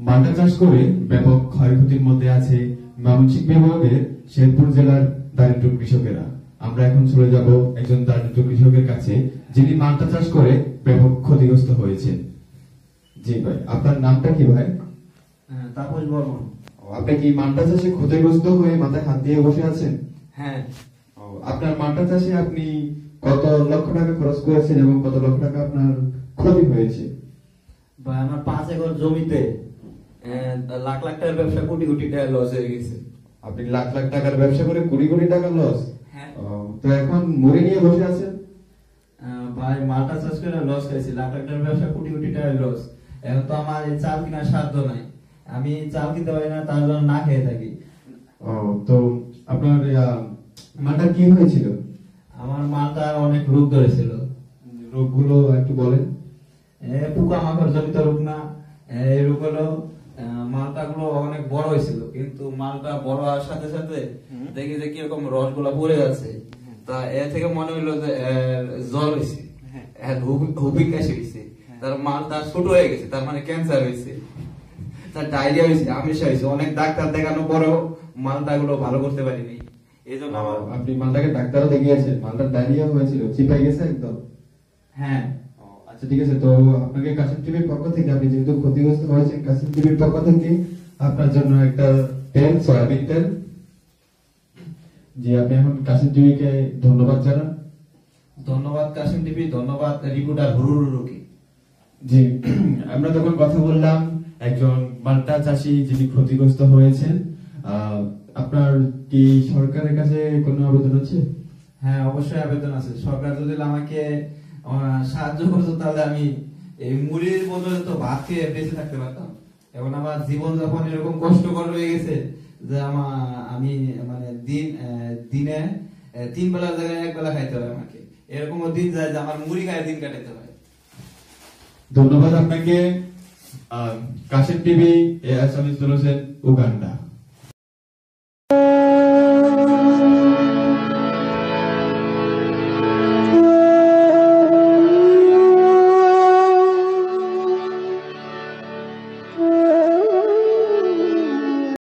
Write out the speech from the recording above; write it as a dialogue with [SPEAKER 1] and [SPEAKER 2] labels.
[SPEAKER 1] মাল্টা চাষ করে ব্যাপক ক্ষয়ক্ষতির মধ্যে আছে ময়মনসিংহ বিভাগের শেরপুর জেলার দারিদ্র কৃষকেরা। আমরা এখন চলে যাব একজন দারিদ্র কৃষকের কাছে যিনি মাল্টা চাষ করে ব্যাপক ক্ষতিগ্রস্ত হয়েছে জি ভাই আপনার নামটা কি ভাই?
[SPEAKER 2] হ্যাঁ, তাপস বর্মন।
[SPEAKER 1] আপনি কি মাল্টা চাষে ক্ষতিগ্রস্ত হয়ে মাথায় হাত দিয়ে বসে আছেন?
[SPEAKER 2] হ্যাঁ।
[SPEAKER 1] আপনার মাল্টা চাষে আপনি কত লক্ষ টাকা খরচ করেছেন এবং কত লক্ষ টাকা আপনার ক্ষতি হয়েছে?
[SPEAKER 2] ভাই আমার পাঁচ একর জমিতে লাখ লাখ টাকার ব্যবসা কোটি কোটি টাকা লস হয়ে গেছে।
[SPEAKER 1] আপনি লাখ লাখ টাকার ব্যবসা করে কোটি কোটি টাকা লস
[SPEAKER 2] হ্যাঁ।
[SPEAKER 1] তো এখন মুড়ি নিয়ে বসে আছেন?
[SPEAKER 2] ভাই মালটা চাষ করে লস খাইছি। লাখ লাখ টাকার ব্যবসা কোটি কোটি লস এখন তো আমার চাল কেনার সাধ্য নাই। আমি চাল কিনতে পারি না তার জন্য না খেয়ে থাকি।
[SPEAKER 1] ও, তো আপনার মালটা কি হয়েছিল?
[SPEAKER 2] আমার মালটা অনেক রোগ ধরেছিল।
[SPEAKER 1] রোগগুলো একটু বলেন।
[SPEAKER 2] পোকা মাকড় জনিত রোগ না। এই রোগ হলো মালটা গুলো অনেক বড় হয়েছিল কিন্তু মালটা বড় হওয়ার সাথে সাথে দেখি যে কীরকম রসগুলা পড়ে যাচ্ছে তা এ থেকে মনে হইল যে জ্বর হয়েছে হুপিং কাশি হয়েছে তার মালটা ছোট হয়ে গেছে তার মানে ক্যান্সার হয়েছে তার ডায়রিয়া হয়েছে আমিষা হয়েছে অনেক ডাক্তার দেখানো পরেও মালটা গুলো ভালো করতে পারিনি। এই জন্য আমার
[SPEAKER 1] আপনি মালটাকে ডাক্তারও দেখিয়েছেন। মালটার ডায়রিয়া হয়েছিল চিপাই গেছে একদম?
[SPEAKER 2] হ্যাঁ।
[SPEAKER 1] আচ্ছা ঠিক আছে তো আপনাকে কাশিম টিভির পক্ষ থেকে আপনি যেহেতু ক্ষতিগ্রস্ত হয়েছেন কাশিম টিভির পক্ষ থেকে আপনার জন্য একটা তেল সয়াবিন তেল জি আপনি এখন কাশিম টিভিকে ধন্যবাদ জানান।
[SPEAKER 2] ধন্যবাদ কাশিম টিভি ধন্যবাদ রিপোর্টার হুরুরুকে
[SPEAKER 1] জি আমরা তখন কথা বললাম একজন মাল্টা চাষি যিনি ক্ষতিগ্রস্ত হয়েছেন আপনার কি সরকারের কাছে কোনো আবেদন আছে?
[SPEAKER 2] হ্যাঁ অবশ্যই আবেদন আছে। সরকার যদি আমাকে সাহায্য করতো তাহলে আমি এই মুড়ির বদলে তো ভাত খেয়ে বেঁচে থাকতে পারতাম। এখন আমার জীবন যখন এরকম কষ্টকর হয়ে গেছে যে আমার আমি মানে দিন দিনে তিন বেলার জায়গায় এক বেলা খাইতে হয় আমাকে। এরকম দিন যায় যে আমার মুড়ি খায় দিন কাটাতে হয়।
[SPEAKER 1] ধন্যবাদ আপনাকে। কাশিম টিভি, এ আসামি চলেছেন উগান্ডা।